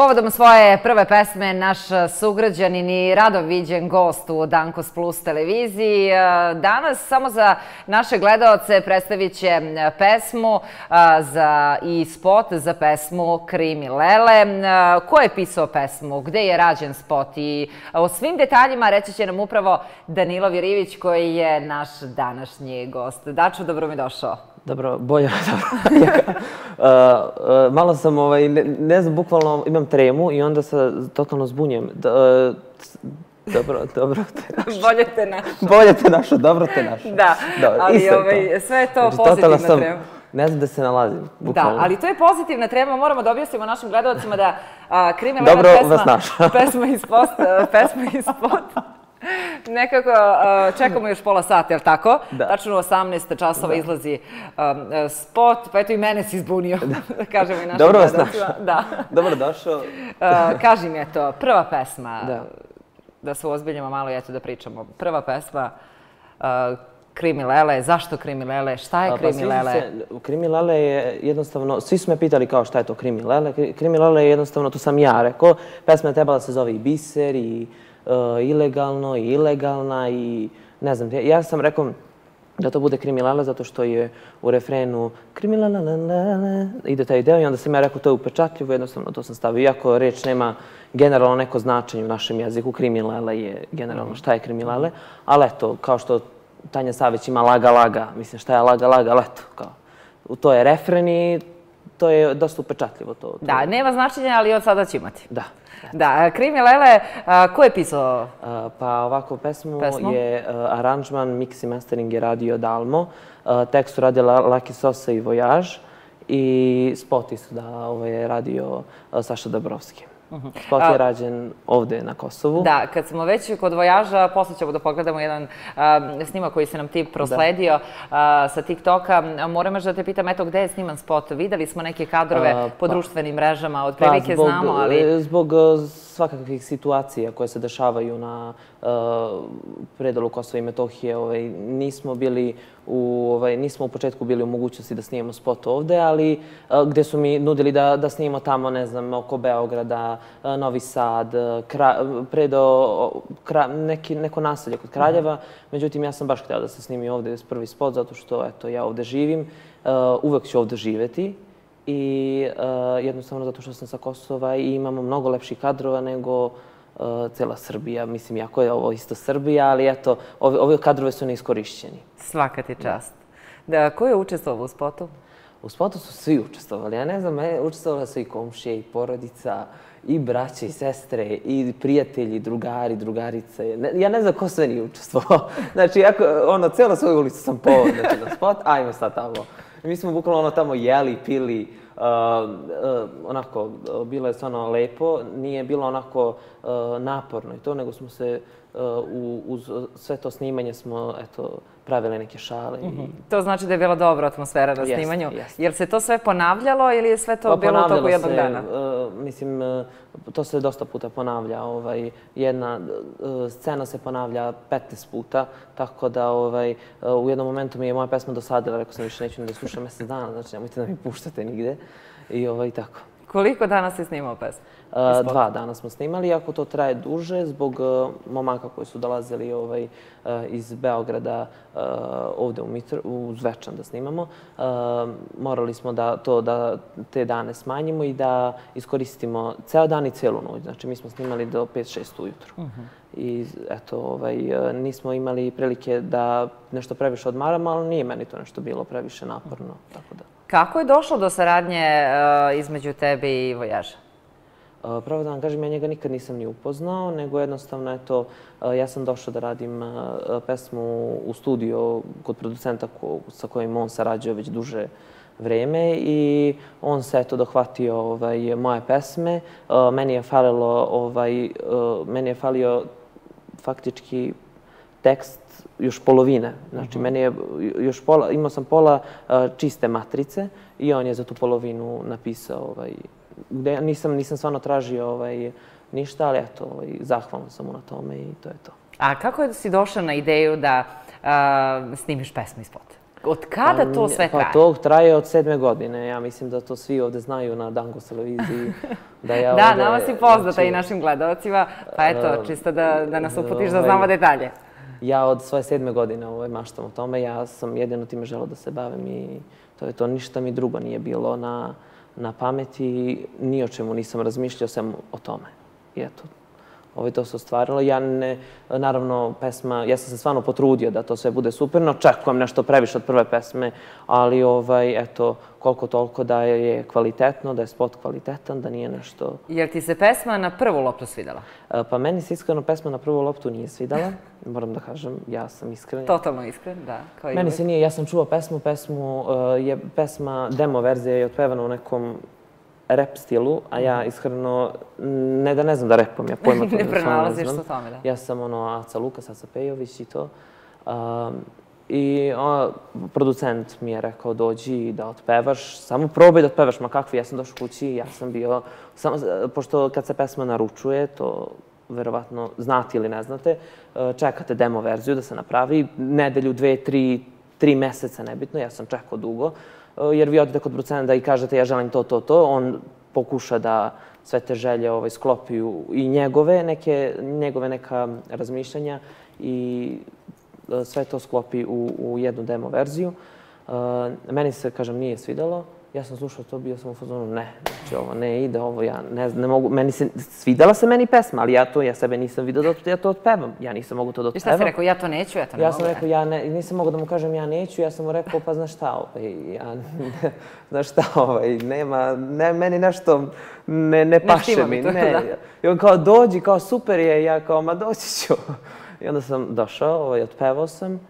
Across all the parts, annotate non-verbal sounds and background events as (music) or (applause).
Povodom svoje prve pesme, naš sugrađanin i rado viđen gost u Dankos Plus televiziji. E, danas samo za naše gledalce predstavit će pesmu e, za, i spot za pesmu Krimi Lele. E, ko je pisao pesmu? Gde je rađen spot? I o svim detaljima reći će nam upravo Danilo Virivić koji je naš današnji gost. Dačo, dobro mi došao. Dobro, bolje. (laughs) dobro. uh, malo sam, ovaj, ne, ne znam, bukvalno imam tremu i onda se totalno zbunjem. D, uh, dobro, dobro te (laughs) našao. Bolje te našao. Bolje te našao, dobro te našao. Da, dobro, ali ovaj, sve je to znači, pozitivna sam, trema. Ne znam da se nalazim, bukvalno. Da, ali to je pozitivna trema. Moramo da objasnimo našim gledalcima da a, Dobro pesma, vas našao. (laughs) pesma iz post, pesma iz spot. Nekako čekamo još pola sata, jel tako? Da. Tačno u 18 časova da. izlazi um, spot, pa eto i mene si izbunio, da kažemo i našim Dobro vas našao. Da. Dobro došao. Uh, kaži mi, eto, prva pesma, da, da se uozbiljimo malo i eto da pričamo. Prva pesma, uh, Krimi Lele, zašto Krimi Lele, šta je pa, Lele? Se, Krimi Lele je jednostavno, svi su me pitali kao šta je to Krimi Lele. Krimi Lele je jednostavno, to sam ja rekao, pesma je trebala da se zove i Biser i ilegalno i ilegalna i ne znam, ja sam rekao da to bude kriminala zato što je u refrenu kriminala ide taj deo i onda sam ja rekao to je upečatljivo, jednostavno to sam stavio. Iako reč nema generalno neko značenje u našem jeziku, kriminala je generalno šta je kriminale, ali eto, kao što Tanja Savić ima laga laga, mislim šta je laga laga, ali eto, kao, to je refren i to je dosta upečatljivo. To, to. Da, nema značenja, ali od sada će imati. Da. Da, Krimi Lele, a, ko je pisao? A, pa ovako pesmu, pesmu? je a, aranžman, mix i mastering je radio Dalmo, a, tekst su radila Laki Sosa i Vojaž i spoti su da ovo je radio Saša Dabrovski. Spot je rađen ovde na Kosovu. Da, kad smo već kod vojaža, posle ćemo da pogledamo jedan uh, snimak koji se nam ti prosledio da. uh, sa TikToka. Moram još da te pitam, eto, gde je sniman spot? Videli smo neke kadrove uh, po pa, društvenim mrežama, od prilike pa, znamo, ali... E, zbog svakakvih situacija koje se dešavaju na uh, predalu Kosova i Metohije, ovaj, nismo bili u, ovaj, nismo u početku bili u mogućnosti da snimamo spot ovde, ali uh, gde su mi nudili da, da snimamo tamo, ne znam, oko Beograda, uh, Novi Sad, kra, neki, neko naselje kod Kraljeva. Međutim, ja sam baš htela da se snimi ovde prvi spot, zato što, eto, ja ovde živim. Uvek ću ovde živeti i uh, jednostavno zato što sam sa Kosova i imamo mnogo lepših kadrova nego uh, cela Srbija. Mislim, jako je ovo isto Srbija, ali eto, ove, ove kadrove su neiskorišćeni. Svaka ti čast. Da. da ko je učestvovao u spotu? U spotu su svi učestvovali. Ja ne znam, učestvovala su i komšije, i porodica, i braće, i sestre, i prijatelji, drugari, drugarice. Ne, ja ne znam ko sve nije učestvovao. (laughs) Znači, jako, ono, cijela svoju ulicu sam povod, znači, na spot, ajmo sad tamo. Mi smo bukvalno ono tamo jeli, pili, uh, uh, onako, bilo je stvarno lepo, nije bilo onako uh, naporno i to, nego smo se uh, uz sve to snimanje smo, eto, pravile neke šale. I... Mm -hmm. To znači da je bila dobra atmosfera na snimanju. Jest. Jel se to sve ponavljalo ili je sve to pa, bilo u toku jednog se, dana? Uh, mislim, uh, to se dosta puta ponavlja. Ovaj, jedna uh, scena se ponavlja 15 puta, tako da ovaj, u jednom momentu mi je moja pesma dosadila. Rekao sam više neću da slušam mesec dana, znači nemojte da mi puštate nigde. I ovaj, tako. Koliko dana si snimao pesmu? Uh, dva dana smo snimali, iako to traje duže, zbog uh, momaka koji su dolazili ovaj, uh, iz Beograda ovde u, Mitr, u Zvečan da snimamo. Morali smo da, to, da te dane smanjimo i da iskoristimo ceo dan i celu noć. Znači, mi smo snimali do 5-6 ujutru. Uh. -huh. I eto, ovaj, nismo imali prilike da nešto previše odmaramo, ali nije meni to nešto bilo previše naporno. Tako da. Kako je došlo do saradnje uh, između tebe i Vojaža? Uh, pravo da vam kažem, ja njega nikad nisam ni upoznao, nego jednostavno, eto, uh, ja sam došao da radim pesmu u studio kod producenta sa kojim on sarađuje već duže vreme i on se eto dohvatio ovaj, moje pesme. Meni je falilo, ovaj, meni je falio faktički tekst još polovine. Znači, uh mhm. -huh. meni je još pola, imao sam pola uh, čiste matrice i on je za tu polovinu napisao, ovaj, gde nisam, nisam stvarno tražio ovaj, ništa, ali eto, ovaj, zahvalan sam mu na tome i to je to. A kako je si došla na ideju da uh, snimiš pesmu iz spota? Od kada to sve pa, traje? Pa to traje od sedme godine. Ja mislim da to svi ovde znaju na Dangos televiziji. (laughs) Da, ja da ovde, nama si poznata znači, i našim gledalcima, pa eto, čisto da, da nas uputiš da ovaj, znamo detalje. Ja od svoje sedme godine ovaj, maštam o tome. Ja sam jedino time želeo da se bavim i to je to. Ništa mi drugo nije bilo na, na pameti. Ni o čemu nisam razmišljao sam o tome. I eto, ovaj, to se ostvarilo. Ja ne, naravno, pesma, ja sam se stvarno potrudio da to sve bude superno. Čekujem nešto previše od prve pesme, ali ovaj, eto, koliko toliko da je kvalitetno, da je spot kvalitetan, da nije nešto... Jel ti se pesma na prvu loptu svidala? E, pa meni se iskreno pesma na prvu loptu nije svidala. (laughs) Moram da kažem, ja sam iskren. Totalno iskren, da. Kao meni se nije, ja sam čuo pesmu, pesmu uh, je pesma, demo verzija je otpevana u nekom rap stilu, a ja mhm. iskreno, ne da ne znam da repom, ja pojma (laughs) to ne prenalaziš sa tome, da. Ja sam ono Aca Lukas, Aca Pejović i to. Um, I o, producent mi je rekao dođi da otpevaš, samo probaj da otpevaš, ma kakvi, ja sam došao kući, ja sam bio, samo, pošto kad se pesma naručuje, to verovatno znate ili ne znate, e, čekate demo verziju da se napravi, nedelju, dve, tri, tri meseca, nebitno, ja sam čekao dugo, e, jer vi odete kod producenta i kažete ja želim to, to, to, on pokuša da sve te želje ovaj, sklopi u, i njegove neke, njegove neka razmišljanja i e, sve to sklopi u, u jednu demo verziju. Meni se, kažem, nije svidelo. Ja sam slušao to, bio sam u fazonu, ne, znači ovo ne ide, ovo ja ne, ne mogu, meni se, svidela se meni pesma, ali ja to, ja sebe nisam vidio da ja to otpevam, ja nisam mogu to da otpevam. I šta si rekao, ja to neću, ja to ne ja mogu. Ja sam rekao, ja ne, nisam mogu da mu kažem ja neću, ja sam mu rekao, pa znaš šta, ovaj, ja, (laughs) znaš šta, ovaj, nema, ne, meni nešto ne, ne paše mi, to, ne. Da. I on kao, dođi, kao, super je, ja kao, ma doći ću. (laughs) I onda sam došao, ovaj, otpevao sam,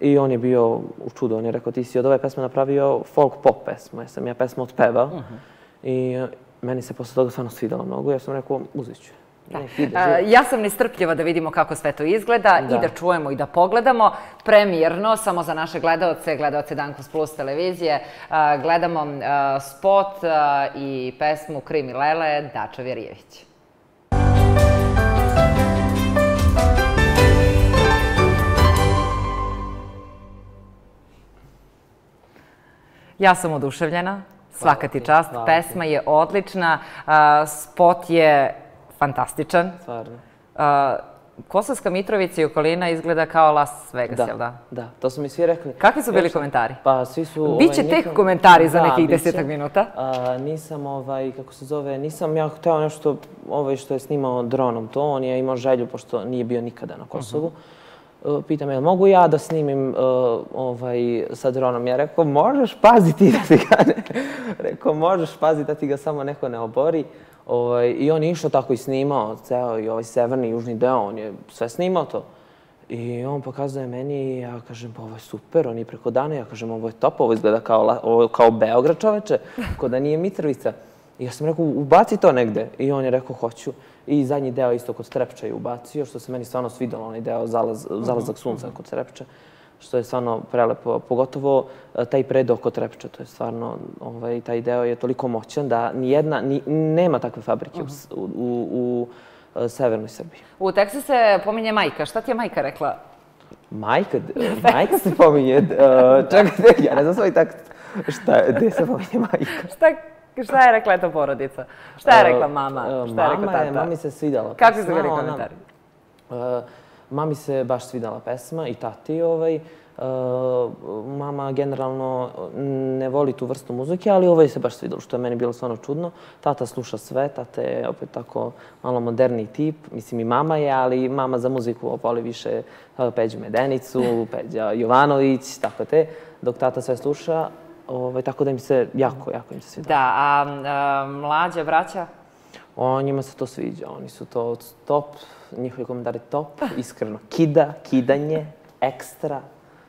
I on je bio u čudu, on je rekao ti si od ove pesme napravio folk pop pesmu, ja sam ja pesmu otpevao. Uh -huh. I uh, meni se posle toga stvarno svidalo mnogo, ja sam rekao uzet ću. Da. A, ja sam nestrpljiva da vidimo kako sve to izgleda da. i da čujemo i da pogledamo. Premijerno, samo za naše gledalce, gledalce Dankos Plus televizije, a, gledamo spot i pesmu Krimi Lele Dača Vjerijević. Ja sam oduševljena, svaka ti čast, pesma je odlična, spot je fantastičan. Stvarno. Kosovska Mitrovica i okolina izgleda kao Las Vegas, da, jel da? Da, to su mi svi rekli. Kakvi su bili Još, komentari? Pa svi su... Biće ovaj, tek komentari za da, nekih desetak minuta. A, nisam, ovaj, kako se zove, nisam ja hteo nešto ovaj, što je snimao dronom to. On je imao želju, pošto nije bio nikada na Kosovu. Uh -huh Uh, pita me, mogu ja da snimim uh, ovaj, sa dronom? Ja rekao, možeš paziti da ti ga ne... (laughs) rekao, možeš paziti da ti ga samo neko ne obori. Ovaj, I on je išao tako i snimao ceo i ovaj severni i južni deo, on je sve snimao to. I on pokazuje meni i ja kažem, pa ovo je super, on je preko dana. Ja kažem, ovo je top, ovo izgleda kao, kao Beograd čoveče, ko da nije Mitrovica. I ja sam rekao, ubaci to negde. I on je rekao, hoću. I zadnji deo isto kod Trepča je ubacio, što se meni stvarno svidalo, onaj deo zalaz, zalazak mhm, sunca mhm. kod Trepča, što je stvarno prelepo. Pogotovo e, taj predeo kod Trepča, to je stvarno, ovaj, taj deo je toliko moćan da nijedna, ni, nema takve fabrike u, mhm. u, u, u e, severnoj Srbiji. U tekstu se pominje majka. Šta ti je majka rekla? Majka? (laughs) Majka se pominje? Uh, čekajte, (laughs) ja ne znam svoj tekst. Šta, gde se pominje majka? Šta Šta je rekla eto porodica? Šta je rekla mama? Šta je rekla tata? Je, mami se svidala. Kakvi su bili komentari? Uh, mami se baš svidala pesma i tati ovaj. Mama generalno ne voli tu vrstu muzike, ali ovaj se baš svidalo, što je meni bilo stvarno čudno. Tata sluša sve, tata je opet tako malo moderni tip. Mislim i mama je, ali mama za muziku voli više Peđu Medenicu, Peđa Jovanović, tako te. Dok tata sve sluša, Ovaj, tako da im se jako, jako im se sviđa. Da, a, a mlađa braća? O, njima se to sviđa. Oni su to top, njihovi komentari top, iskreno. Kida, kidanje, ekstra.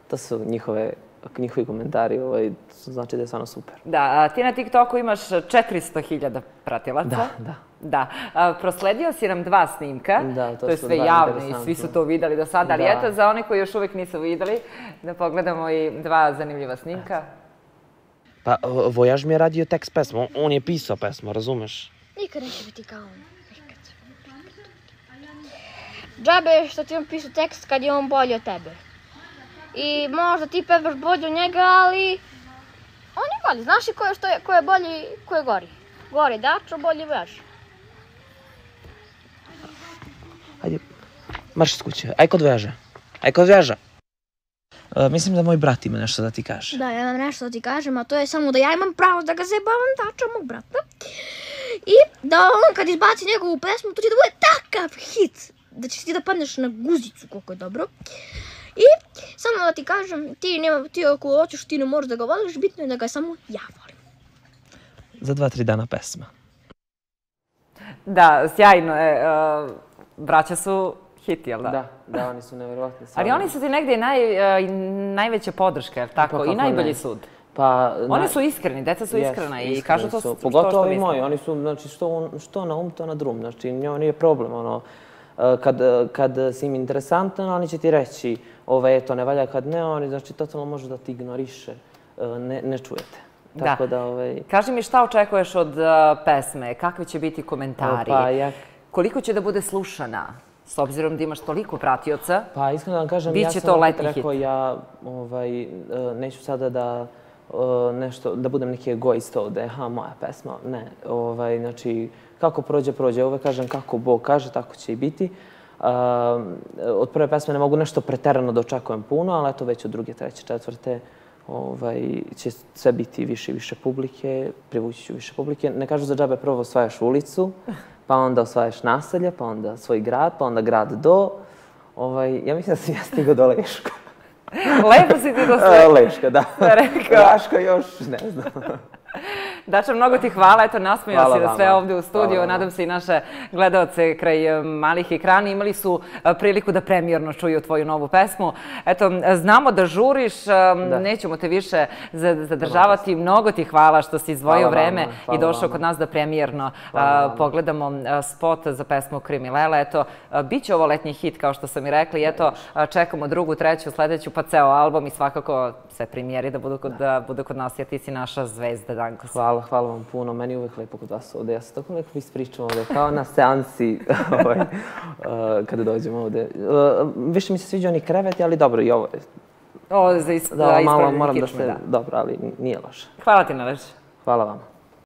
To su njihove njihovi komentari, ovaj, znači da je stvarno super. Da, a ti na TikToku imaš 400.000 pratilaca. Da, da. Da. A, prosledio si nam dva snimka. Da, to, to je sve javno i svi su to videli do sada. Ali da. eto, za one koji još uvek nisu videli, da pogledamo i dva zanimljiva snimka. Eto. Pa, Vojaž mi je radio tekst pesmu, on je pisao pesmu, razumeš? Nikad neće biti kao on. Džabe što ti on pisao tekst kad je on bolji od tebe. I možda ti pevaš bolje od njega, ali on je bolji. Znaš li ko je, što je, ko je bolji, ko je gori? Gori Dačo, bolji veš. Ajde, marš iz kuće. Aj kod veža. Aj kod veža. E, mislim da moj brat ima nešto da ti kaže. Da, ja vam nešto da ti kažem, a to je samo da ja imam pravo da ga zajebavam Dača, mog brata. I da on kad izbaci njegovu pesmu, to će da bude takav hit, da ćeš ti da padneš na guzicu koliko je dobro. I samo da ti kažem, ti, nema, ti ako hoćeš, ti ne možeš da ga voliš, bitno je da ga samo ja volim. Za dva, tri dana pesma. Da, sjajno je. uh, Braća su hit, jel da? Da, da, oni su nevjerovatni. Ali oni su ti negdje naj, i najveća podrška, jel tako? Pa I najbolji ne? sud. Pa, Oni su iskreni, deca su iskrena i kažu to su. što, Pogotovo ovi moji, oni su, znači, što, što na um, to na drum. Znači, njoj nije problem, ono, e, kad, kad si im interesantan, oni će ti reći, ove, to ne valja, kad ne, oni, znači, totalno može da ti ignoriše, e, ne, ne čujete. Tako da, ovaj, Kaži mi šta očekuješ od uh, pesme, kakvi će biti komentari, Pa, ja- koliko će da bude slušana, s obzirom da imaš toliko pratioca. Pa iskreno da vam kažem, Biće ja sam to rekao, hit. ja ovaj, e, neću sada da e, nešto, da budem neki egoista ovde, ha, moja pesma, ne. Ovaj, znači, kako prođe, prođe. Uvek kažem kako Bog kaže, tako će i biti. Um, od prve pesme ne mogu nešto preterano da očekujem puno, ali eto već od druge, treće, četvrte ovaj, će sve biti više i više publike, privući ću više publike. Ne kažu za džabe prvo osvajaš ulicu, pa onda osvajaš naselje, pa onda svoj grad, pa onda grad do. Ovaj, ja mislim da sam ja stigao do Leška. Lepo si ti (laughs) E, sve Leška, da. rekao. Raška još, ne znam. Dača, mnogo ti hvala. Eto, nasmijao si da sve ovde u studiju. Nadam se i naše gledalce kraj e, malih ekrana imali su e, priliku da premijerno čuju tvoju novu pesmu. Eto, znamo da žuriš, e, nećemo te više za- zadržavati. Mnogo ti hvala što si izdvojio Hvala vreme i došao kod nas da premijerno pogledamo spot za pesmu Krimilela. Eto, e, bit će ovo letnji hit, kao što sam i rekla. I eto, čekamo drugu, treću, sledeću, pa ceo album i svakako sve premijeri da budu kod, da budu kod nas, jer ti si naša zvezda, Danko. Hvala, hvala vam puno. Meni je uvek lepo kod vas ovde. Ja se tako nekako ispričam ovde, kao na seansi (laughs) ovaj, uh, kada dođem ovde. Uh, više mi se sviđa oni kreveti, ali dobro, i ovo je. O, za is, Da, za malo moram da se... Dobro, ali nije loše. Hvala ti, Nelež. Hvala vam.